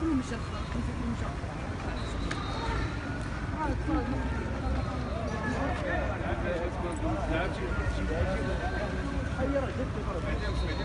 كله مشخر كله مشخر آه،